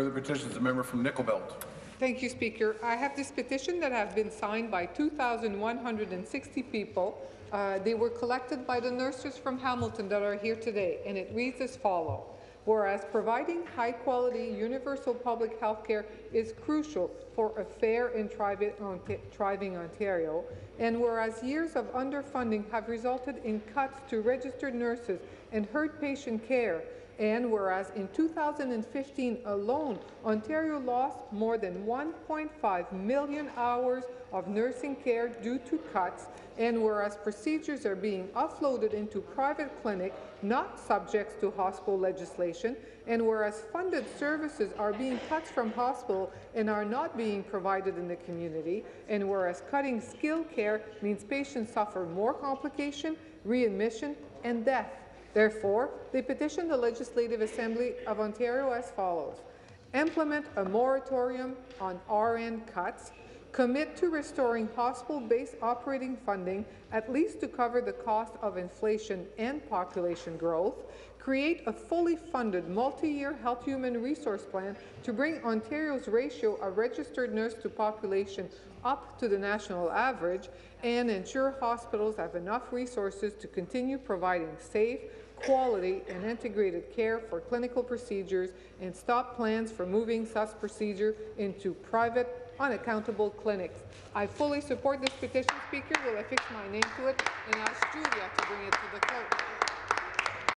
Further petitions, the member from Nickel Belt. Thank you, Speaker. I have this petition that has been signed by 2,160 people. Uh, they were collected by the nurses from Hamilton that are here today, and it reads as follows. Whereas providing high-quality universal public health care is crucial for a fair and thriving Ontario, and whereas years of underfunding have resulted in cuts to registered nurses and hurt patient care, and whereas in 2015 alone, Ontario lost more than 1.5 million hours of nursing care due to cuts, and whereas procedures are being offloaded into private clinic not subject to hospital legislation, and whereas funded services are being cut from hospital and are not being provided in the community, and whereas cutting skilled care means patients suffer more complication, readmission, and death. Therefore, they petition the Legislative Assembly of Ontario as follows. Implement a moratorium on RN cuts, commit to restoring hospital-based operating funding at least to cover the cost of inflation and population growth, create a fully funded multi-year health human resource plan to bring Ontario's ratio of registered nurse to population up to the national average, and ensure hospitals have enough resources to continue providing safe, quality and integrated care for clinical procedures and stop plans for moving such procedure into private, unaccountable clinics. I fully support this petition, Speaker. Will affix my name to it and ask Julia to bring it to the court.